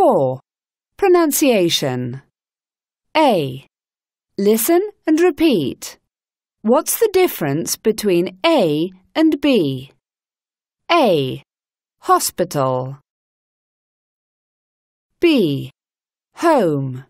4. Pronunciation A. Listen and repeat. What's the difference between A and B? A. Hospital B. Home